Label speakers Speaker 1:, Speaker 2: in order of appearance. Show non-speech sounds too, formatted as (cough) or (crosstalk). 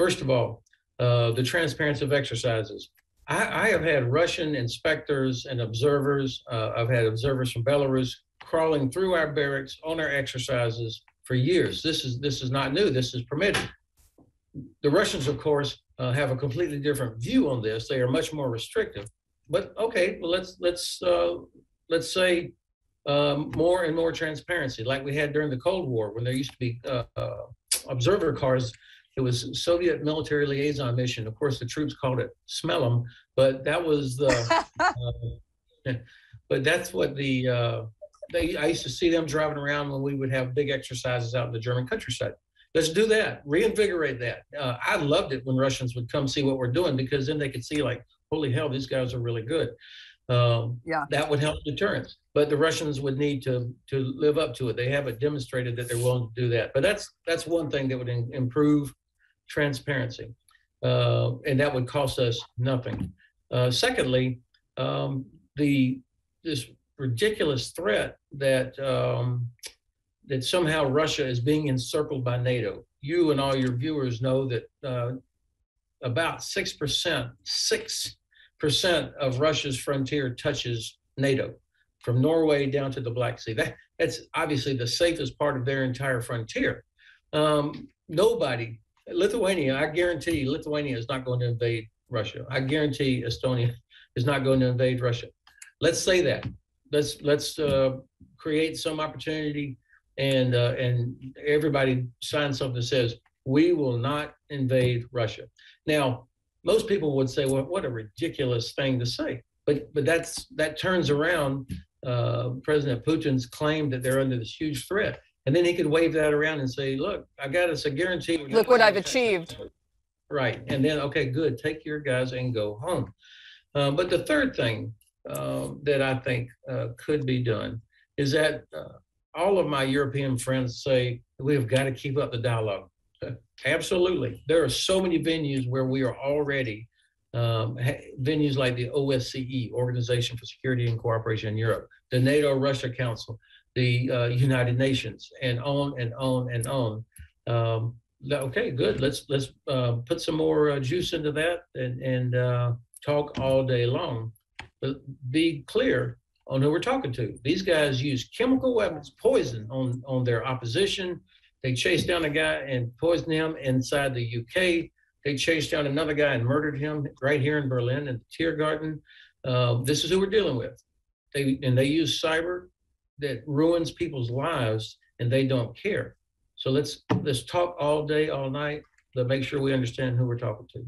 Speaker 1: First of all, uh, the transparency of exercises. I, I, have had Russian inspectors and observers. Uh, I've had observers from Belarus crawling through our barracks on our exercises for years. This is this is not new. This is permitted. The Russians, of course, uh, have a completely different view on this. They are much more restrictive. But okay, well let's let's uh, let's say um, more and more transparency, like we had during the Cold War, when there used to be uh, observer cars. It was Soviet military liaison mission. Of course, the troops called it "smell 'em," but that was the. (laughs) uh, (laughs) but that's what the uh, they. I used to see them driving around when we would have big exercises out in the German countryside. Let's do that. Reinvigorate that. Uh, I loved it when Russians would come see what we're doing because then they could see like, holy hell, these guys are really good. Um,
Speaker 2: yeah.
Speaker 1: That would help deterrence. But the Russians would need to to live up to it. They haven't demonstrated that they're willing to do that. But that's that's one thing that would in, improve transparency, uh, and that would cost us nothing. Uh, secondly, um, the this ridiculous threat that um, that somehow Russia is being encircled by NATO. You and all your viewers know that uh, about six percent, six percent of Russia's frontier touches NATO, from Norway down to the Black Sea. That, that's obviously the safest part of their entire frontier. Um, nobody, Lithuania, I guarantee Lithuania is not going to invade Russia. I guarantee Estonia (laughs) is not going to invade Russia. Let's say that. Let's let's uh, create some opportunity, and uh, and everybody sign something that says we will not invade Russia. Now, most people would say, well, what a ridiculous thing to say. But but that's that turns around uh, President Putin's claim that they're under this huge threat. And then he could wave that around and say, look, I got us a guarantee.
Speaker 2: Look what I've achieved.
Speaker 1: Right. And then, okay, good. Take your guys and go home. Uh, but the third thing uh, that I think uh, could be done is that uh, all of my European friends say we have got to keep up the dialogue. Absolutely. There are so many venues where we are already um, venues like the OSCE, Organization for Security and Cooperation in Europe, the NATO Russia Council, the uh, United Nations, and on and on and on. Um, okay, good. Let's let's uh, put some more uh, juice into that and and uh, talk all day long. But be clear on who we're talking to. These guys use chemical weapons, poison on on their opposition they chased down a guy and poisoned him inside the UK. They chased down another guy and murdered him right here in Berlin in the Tiergarten. Uh, this is who we're dealing with. They and they use cyber that ruins people's lives, and they don't care. So let's let's talk all day, all night. But make sure we understand who we're talking to.